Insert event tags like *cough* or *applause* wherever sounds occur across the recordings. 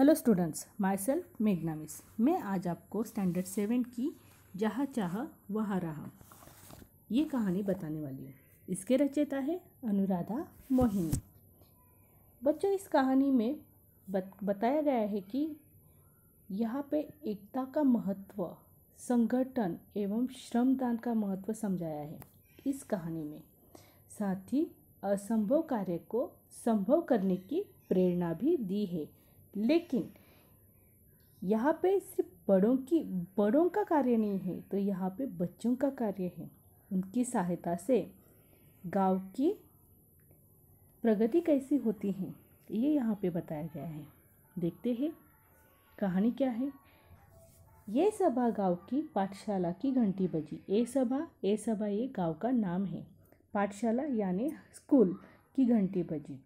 Hello students myself मेघना miss. मैं आज आपको स्टैंडर्ड सेवन की जहाँ चाह वहाँ रहा ये कहानी बताने वाली हूँ। इसके रचयिता है अनुराधा मोहिनी। बच्चों इस कहानी में बत, बताया गया है कि यहाँ पे एकता का महत्व संगठन एवं श्रमदान का महत्व समझाया है इस कहानी में। साथ ही असंभव कार्य को संभव करने की प्रेरणा भी दी है। लेकिन यहाँ पे सिर्फ़ बड़ों की, बड़ों का कार्य नहीं है तो यहाँ पे बच्चों का कार्य है। उनकी सहायता से गाँव की प्रगति कैसी होती है, ये यहाँ पे बताया गया है। देखते हैं, कहानी क्या है? ये सभा गाँव की पाठशाला की घंटी बजी। ए सभा ए सभा ये गाँव का नाम है। पाठशाला यानी स्कूल की घंटी बजी।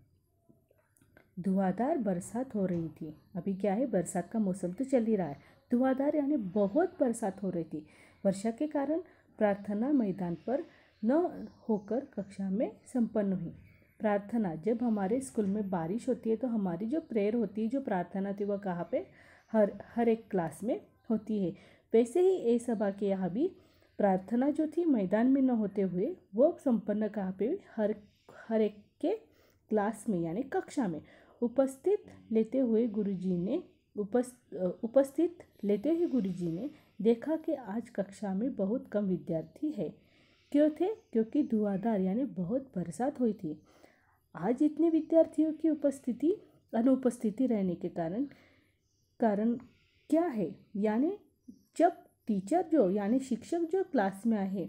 धुआंधार बरसात हो रही थी। अभी क्या है, बरसात का मौसम तो चल ही रहा है। धुआंधार यानी बहुत बरसात हो रही थी। वर्षा के कारण प्रार्थना मैदान पर न होकर कक्षा में संपन्न हुई। प्रार्थना, जब हमारे स्कूल में बारिश होती है तो हमारी जो प्रेयर होती है, जो प्रार्थना थी, वह कहाँ पे? हर हर एक क्लास में होती है। वैसे ही ए सभा के यहाँ भी प्रार्थना जो थी, मैदान में न होते हुए, वो संपन्न कहाँ पे हर हर एक के क्लास में, यानी कक्षा में। उपस्थित लेते हुए गुरुजी ने उपस्थित लेते हुए गुरुजी ने देखा कि आज कक्षा में बहुत कम विद्यार्थी है। क्यों थे? क्योंकि धुआंधार यानी बहुत बरसात हुई थी। आज इतने विद्यार्थियों की उपस्थिति, अनुपस्थिति रहने के कारण कारण क्या है? यानी जब टीचर जो, यानी शिक्षक जो क्लास में आए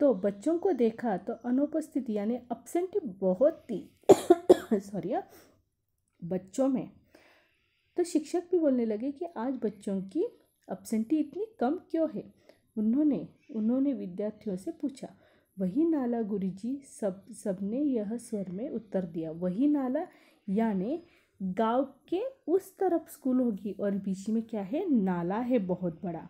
तो बच्चों को देखा तो अनुपस्थिति यानी अपसेंट बहुत थी। *coughs* सॉरी बच्चों में। तो शिक्षक भी बोलने लगे कि आज बच्चों की अपसेंटी इतनी कम क्यों है? उन्होंने उन्होंने विद्यार्थियों से पूछा। वही नाला गुरुजी सब, सबने यह स्वर में उत्तर दिया। वही नाला यानी गाँव के उस तरफ़ स्कूल होगी और बीच में क्या है? नाला है बहुत बड़ा।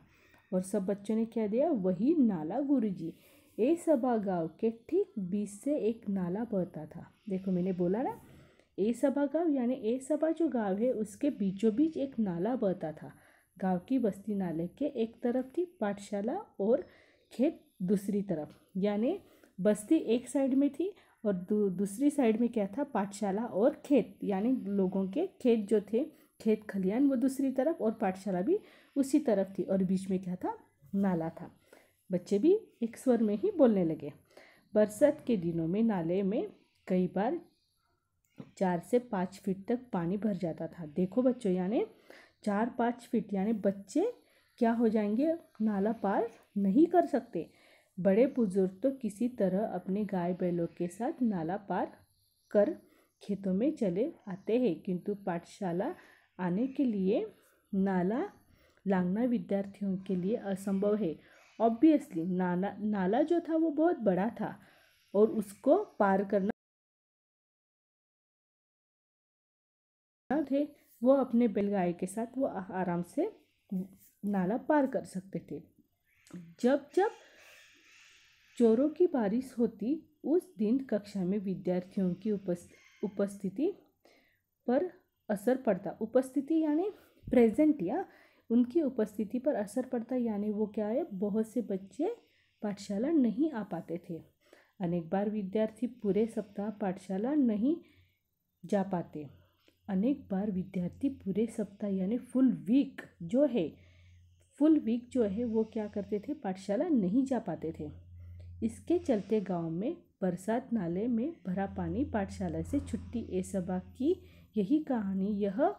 और सब बच्चों ने क्या दिया? वही नाला गुरुजी। ए सभा गाँव के ठीक बीच से एक नाला बहता था। देखो मैंने बोला ना ए सभा गाँव यानी ए सभा जो गाँव है उसके बीचों बीच एक नाला बहता था। गाँव की बस्ती नाले के एक तरफ़ थी पाठशाला और खेत दूसरी तरफ़। यानी बस्ती एक साइड में थी और दू, दूसरी साइड में क्या था? पाठशाला और खेत। यानी लोगों के खेत जो थे खेत खलियान वो दूसरी तरफ़ और पाठशाला भी उसी तरफ़ थी और बीच में क्या था? नाला था। बच्चे भी एक स्वर में ही बोलने लगे। बरसात के दिनों में नाले में कई बार चार से पाँच फीट तक पानी भर जाता था। देखो बच्चों, यानी चार पाँच फीट, यानी बच्चे क्या हो जाएँगे? नाला पार नहीं कर सकते। बड़े बुज़ुर्ग तो किसी तरह अपने गाय बैलों के साथ नाला पार कर खेतों में चले आते हैं। किंतु पाठशाला आने के लिए नाला लांगना विद्यार्थियों के लिए असंभव है। ऑब्वियसली नाला नाला जो था वो बहुत बड़ा था और उसको पार करना थे, वो अपने बैलगाय के साथ वो आराम से नाला पार कर सकते थे। जब जब चोरों की बारिश होती, उस दिन कक्षा में विद्यार्थियों की उपस्थिति पर असर पड़ता। उपस्थिति यानी प्रेजेंट या उनकी उपस्थिति पर असर पड़ता, यानी वो क्या है, बहुत से बच्चे पाठशाला नहीं आ पाते थे। अनेक बार विद्यार्थी पूरे सप्ताह पाठशाला नहीं जा पाते। अनेक बार विद्यार्थी पूरे सप्ताह यानी फुल वीक जो है फुल वीक जो है वो क्या करते थे? पाठशाला नहीं जा पाते थे। इसके चलते गाँव में बरसात नाले में भरा पानी पाठशाला से छुट्टी, ए सभा की यही कहानी यह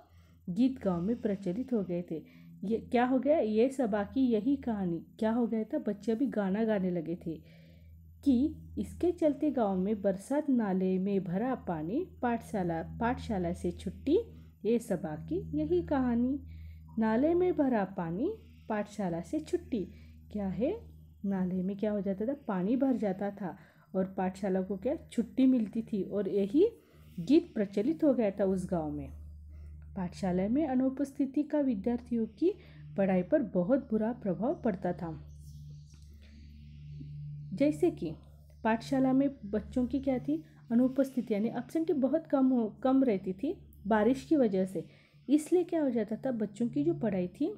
गीत गाँव में प्रचलित हो गए थे। ये क्या हो गया? ये सभा की यही कहानी। क्या हो गया था? बच्चे भी गाना गाने लगे थे। कि इसके चलते गाँव में बरसात नाले में भरा पानी, पाठशाला पाठशाला से छुट्टी, ये सभा की यही कहानी। नाले में भरा पानी, पाठशाला से छुट्टी। क्या है? नाले में क्या हो जाता था? पानी भर जाता था और पाठशाला को क्या? छुट्टी मिलती थी और यही गीत प्रचलित हो गया था उस गाँव में। पाठशाला में अनुपस्थिति का विद्यार्थियों की पढ़ाई पर बहुत बुरा प्रभाव पड़ता था। जैसे कि पाठशाला में बच्चों की क्या थी? अनुपस्थिति यानी अपसेंटी बहुत कम हो, कम रहती थी बारिश की वजह से। इसलिए क्या हो जाता था? बच्चों की जो पढ़ाई थी,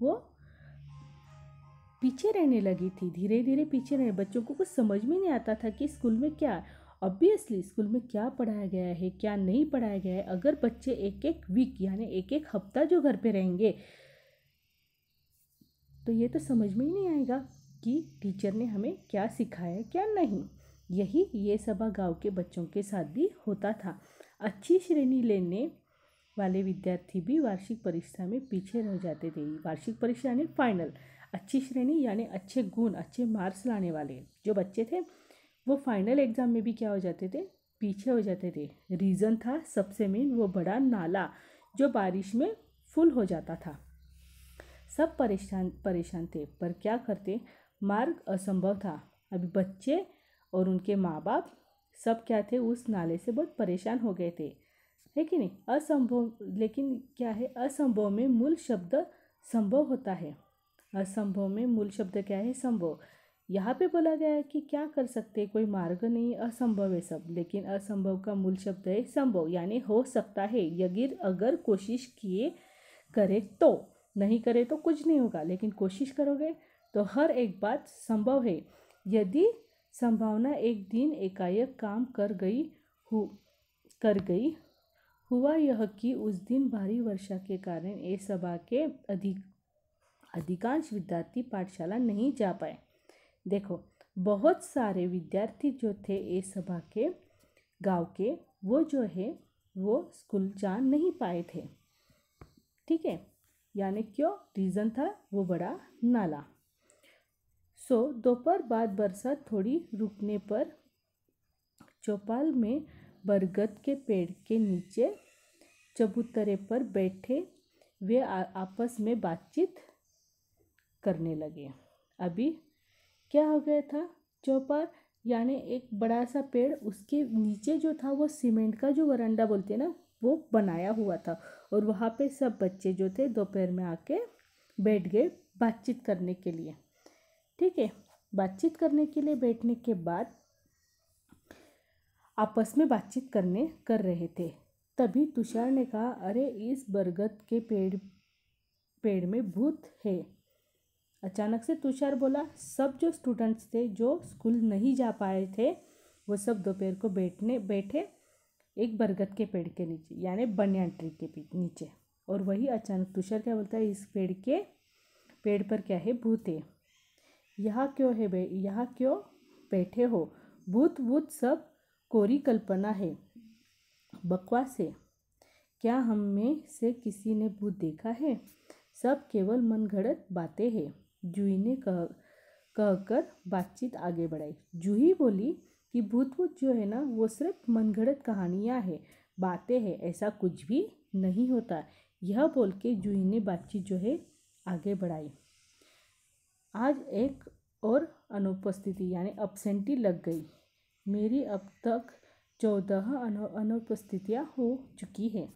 वो पीछे रहने लगी थी धीरे धीरे पीछे रहे बच्चों को कुछ समझ में नहीं आता था कि स्कूल में क्या ऑब्वियसली स्कूल में क्या पढ़ाया गया है, क्या नहीं पढ़ाया गया है। अगर बच्चे एक एक वीक यानी एक एक हफ़्ता जो घर पे रहेंगे तो ये तो समझ में ही नहीं आएगा। कि टीचर ने हमें क्या सिखाया, क्या नहीं। यही ये सभा गाँव के बच्चों के साथ भी होता था। अच्छी श्रेणी लेने वाले विद्यार्थी भी वार्षिक परीक्षा में पीछे रह जाते थे। वार्षिक परीक्षा यानी फाइनल अच्छी श्रेणी यानी अच्छे गुण, अच्छे मार्क्स लाने वाले जो बच्चे थे, वो फाइनल एग्ज़ाम में भी क्या हो जाते थे? पीछे हो जाते थे। रीज़न था सबसे मेन वो बड़ा नाला जो बारिश में फुल हो जाता था। सब परेशान परेशान थे। पर क्या करते? मार्ग असंभव था। अभी बच्चे और उनके माँ बाप सब क्या थे, उस नाले से बहुत परेशान हो गए थे। है कि नहीं? असंभव, लेकिन क्या है? असंभव में मूल शब्द संभव होता है। असंभव में मूल शब्द क्या है? संभव। यहाँ पे बोला गया है कि क्या कर सकते कोई मार्ग नहीं, असंभव है सब। लेकिन असंभव का मूल शब्द है संभव, यानी हो सकता है। यगिर अगर कोशिश किए करे तो नहीं करे तो कुछ नहीं होगा। लेकिन कोशिश करोगे तो हर एक बात संभव है। यदि संभावना एक दिन एकाएक काम कर गई हु, कर गई, हुआ यह कि उस दिन भारी वर्षा के कारण ए सभा के अधिक अधिकांश विद्यार्थी पाठशाला नहीं जा पाए। देखो, बहुत सारे विद्यार्थी जो थे ए सभा के, गाँव के, वो जो है, वो स्कूल जा नहीं पाए थे। ठीक है? यानी क्यों? रीज़न था वो बड़ा नाला। सो दोपहर बाद बरसात थोड़ी रुकने पर चौपाल में बरगद के पेड़ के नीचे चबूतरे पर बैठे वे आपस में बातचीत करने लगे। अभी क्या हो गया था? चौपाल यानी एक बड़ा सा पेड़ उसके नीचे जो था वो सीमेंट का जो वरंडा बोलते हैं ना, वो बनाया हुआ था और वहाँ पे सब बच्चे जो थे दोपहर में आके बैठ गए बातचीत करने के लिए। ठीक है? बातचीत करने के लिए बैठने के बाद आपस में बातचीत करने कर रहे थे। तभी तुषार ने कहा, अरे, इस बरगद के पेड़ पेड़ में भूत है। अचानक से तुषार बोला, सब जो स्टूडेंट्स थे, जो स्कूल नहीं जा पाए थे, वो सब दोपहर को बैठने, बैठे एक बरगद के पेड़ के नीचे, यानी बनियान ट्री के नीचे। और वही अचानक तुषार क्या बोलता है, इस पेड़ के, पेड़ पर क्या है? भूत है। यहाँ क्यों है बे, यहाँ क्यों बैठे हो? भूत भूत सब कोरी कल्पना है। बकवास है। क्या हम में से किसी ने भूत देखा है? सब केवल मनगढ़ंत बातें हैं। जूही ने कह, कहकर बातचीत आगे बढ़ाई। जूही बोली कि भूत भूत जो है ना, वो सिर्फ़ मनगढ़ंत कहानियाँ हैं, बातें हैं, ऐसा कुछ भी नहीं होता। यह बोल के जूही ने बातचीत जो है आगे बढ़ाई। आज एक और अनुपस्थिति, यानी अपसेंटी लग गई। मेरी अब तक चौदह अनुपस्थितियाँ हो चुकी हैं।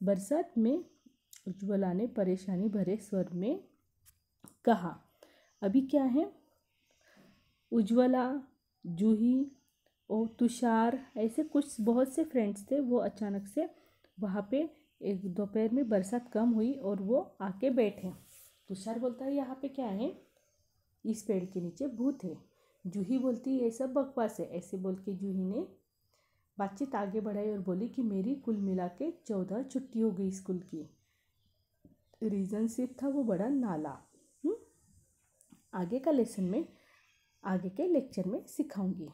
बरसात में उज्ज्वला ने परेशानी भरे स्वर में कहा, अभी क्या है? उज्ज्वला, जूही और तुषार, ऐसे कुछ बहुत से फ्रेंड्स थे, वो अचानक से वहाँ पे एक दोपहर में बरसात कम हुई और वो आके बैठे। तुषार बोलता है, यहाँ पे क्या है? इस पेड़ के नीचे भूत है। जूही बोलती ये सब बकवास है। ऐसे बोल के जूही ने बातचीत आगे बढ़ाई और बोली कि मेरी कुल मिला के चौदह छुट्टी हो गई स्कूल की। रीज़न सिर्फ़ था वो बड़ा नाला। हुँ? आगे का लेसन में, आगे के लेक्चर में सिखाऊँगी।